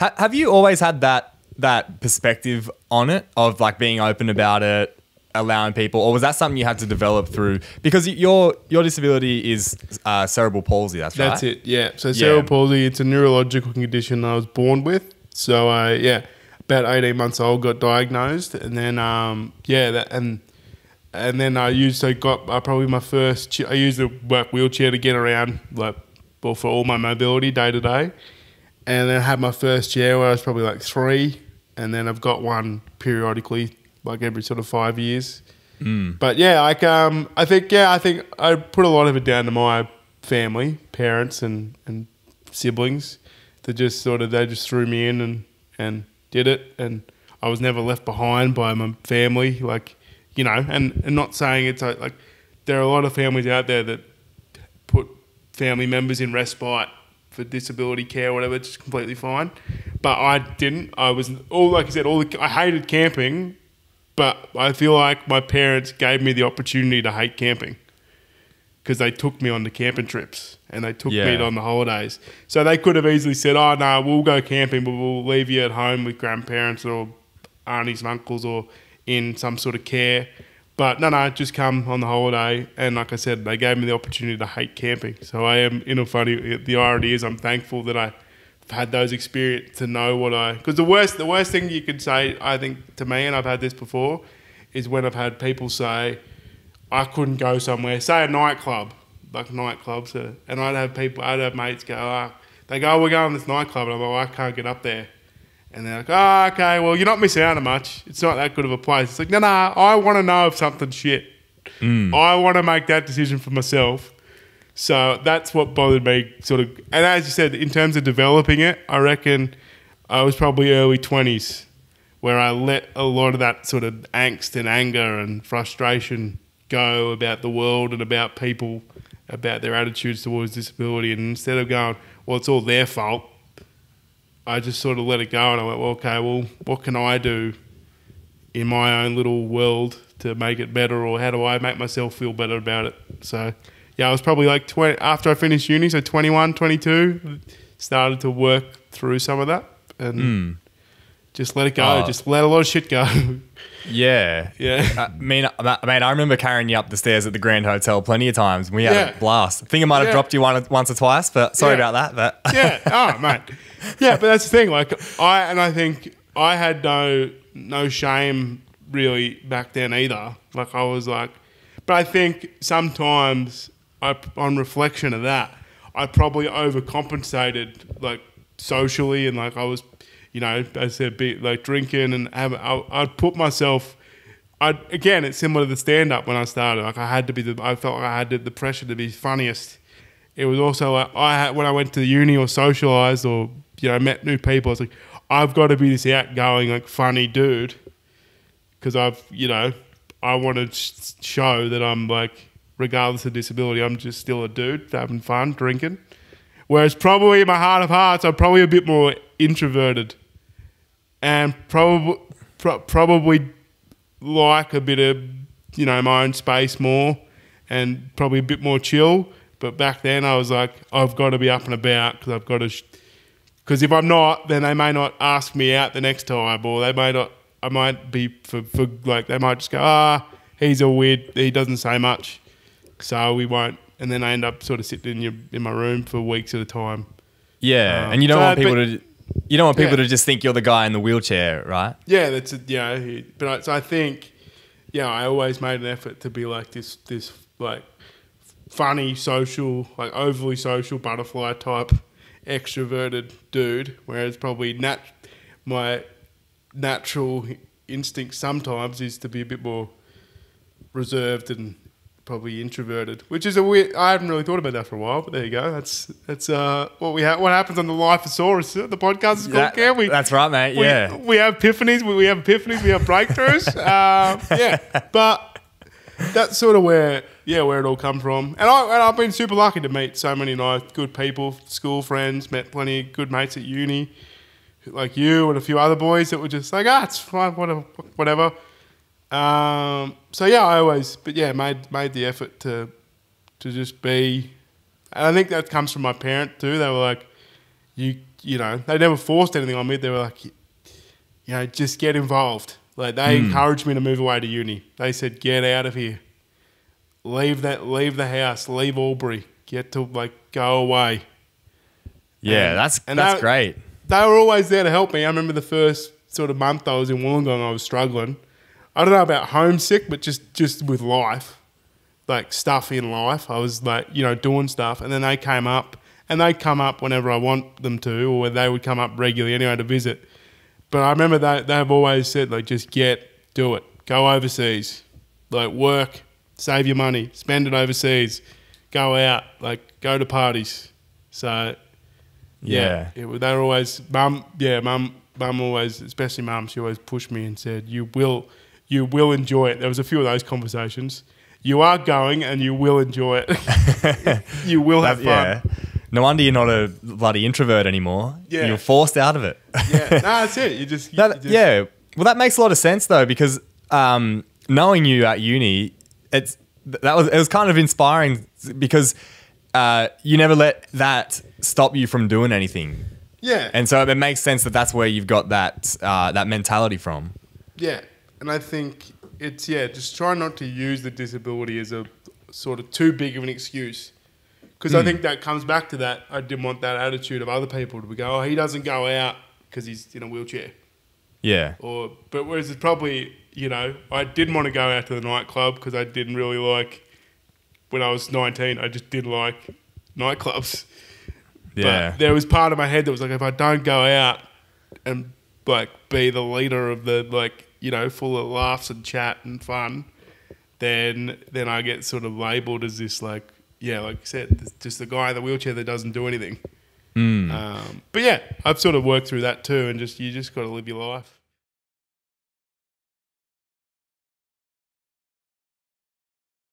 Ha- have you always had that that perspective on it of like being open about it, allowing people, or was that something you had to develop through? Because your your disability is uh, cerebral palsy. That's right. That's it. Yeah. So cerebral palsy, it's a neurological condition I was born with. So I yeah, about eighteen months old, got diagnosed, and then um yeah that and and then I used I got uh, probably my first I used a work wheelchair to get around like well for all my mobility day to day, and then I had my first year where I was probably like three, and then I've got one periodically like every sort of five years. But yeah, like um, I think yeah, I think I put a lot of it down to my family, parents, and and siblings. That just sort of they just threw me in and and did it, and I was never left behind by my family. Like you know, and and not saying it's like, like there are a lot of families out there that put family members in respite for disability care or whatever, it's completely fine. But I didn't. I was all like I said, all the, I hated camping, but I feel like my parents gave me the opportunity to hate camping because they took me on the camping trips and they took me on the holidays. So they could have easily said, "Oh no, we'll go camping, but we'll leave you at home with grandparents or aunties and uncles or in some sort of care." But no, no, just come on the holiday. And like I said, they gave me the opportunity to hate camping. So I am, in a funny, the irony is I'm thankful that I had those experience to know what I because the worst the worst thing you could say I think to me and I've had this before is when I've had people say I couldn't go somewhere say a nightclub like nightclubs uh, and I'd have people I'd have mates go ah they go oh, we're going to this nightclub and I'm like I can't get up there and they're like oh okay well you're not missing out on much it's not that good of a place it's like no no I want to know if something's shit mm. I want to make that decision for myself so that's what bothered me, sort of. And as you said, in terms of developing it, I reckon I was probably early 20s where I let a lot of that sort of angst and anger and frustration go about the world and about people, about their attitudes towards disability. And instead of going, well, it's all their fault, I just sort of let it go and I went, well, okay, well, what can I do in my own little world to make it better or how do I make myself feel better about it? So, yeah, I was probably like 20, after I finished uni, so 21, 22, started to work through some of that and hmm. just let it go. Oh. Just let a lot of shit go. Yeah. yeah. I mean, I mean, I remember carrying you up the stairs at the Grand Hotel plenty of times. We had Yeah. a blast. I think I might have Yeah. dropped you one, once or twice, but sorry Yeah. about that. But yeah. Oh, mate. Yeah, but that's the thing. Like I and I think I had no no shame really back then either. Like I was like, but I think sometimes I, on reflection of that, I probably overcompensated like socially and like I was, you know, as I said, be, like drinking and have, I, I'd put myself. I again, it's similar to the stand up when I started. Like I had to be the, I felt like I had the, the pressure to be funniest it was also like I had when I went to uni or socialized or you know met new people. I was like, I've got to be this outgoing, like funny dude, because I've you know I want to sh- show that I'm like regardless of disability, I'm just still a dude having fun drinking. Whereas probably in my heart of hearts, I'm probably a bit more introverted, and probably pro- probably like a bit of you know my own space more, and probably a bit more chill. But back then, I was like, I've got to be up and about because I've got to. Because if I'm not, then they may not ask me out the next time, or they may not. I might be for, for like they might just go, ah, he's a weird. He doesn't say much, so we won't. And then I end up sort of sitting in your in my room for weeks at a time. yeah, Um, and you don't so, want people but- to. You don't want people Yeah. to just think you're the guy in the wheelchair, right? Yeah, that's it. Yeah, but I, so I think, yeah, I always made an effort to be like this, this like funny, social, like overly social butterfly type, extroverted dude. Whereas probably nat- my natural instinct sometimes is to be a bit more reserved and probably introverted, which is a weird. I haven't really thought about that for a while, but there you go. That's that's uh, what we have. What happens on the Lifesaurus? The podcast is called. That- Can we? that's right, mate. we, yeah. we have epiphanies, we we have epiphanies, we have breakthroughs. um, yeah, but that's sort of where, yeah, where it all come from. And, I, and I've been super lucky to meet so many nice, good people, school friends, met plenty of good mates at uni, like you and a few other boys that were just like, ah, it's fine, whatever, whatever. Um, so yeah, I always, but yeah, made made the effort to to just be, and I think that comes from my parent too. They were like, you you know, they never forced anything on me. They were like, you know, just get involved. Like they encouraged me to move away to uni. They said, get out of here, leave that, leave the house, leave Albury, get to like go away. Yeah, And- that's and that's that- great. They were always there to help me. I remember the first sort of month I was in Wollongong, I was struggling. I don't know about homesick, but just just with life, like stuff in life. I was like, you know, doing stuff, and then they came up, and they come up whenever I want them to, or they would come up regularly anyway to visit. But I remember they they've always said like, just get, do it, go overseas, like work, save your money, spend it overseas, go out, like go to parties. So Yeah. yeah, it, they were always mum. Yeah, mum. Mum always, especially mum, she always pushed me and said, "You will, you will enjoy it." There was a few of those conversations. You are going, and you will enjoy it. you will have fun. yeah. No wonder you're not a bloody introvert anymore. Yeah. You're forced out of it. Yeah, no, that's it. You just, you, That- you just yeah. Well, that makes a lot of sense though, because um, knowing you at uni, it's that was it was kind of inspiring because uh, you never let that stop you from doing anything, yeah, and so it makes sense that that's where you've got that uh, that mentality from. yeah. And I think it's yeah, just try not to use the disability as a sort of too big of an excuse. Because I think that comes back to that. I didn't want that attitude of other people to go, oh, he doesn't go out because he's in a wheelchair. Yeah. or but whereas it's probably you know I didn't want to go out to the nightclub because I didn't really like when I was 19 I just didn't like nightclubs Yeah. but there was part of my head that was like if I don't go out and like be the leader of the like you know full of laughs and chat and fun then then I get sort of labeled as this like yeah like I said just the guy in the wheelchair that doesn't do anything Mm. um, but yeah I've sort of worked through that too and just you just got to live your life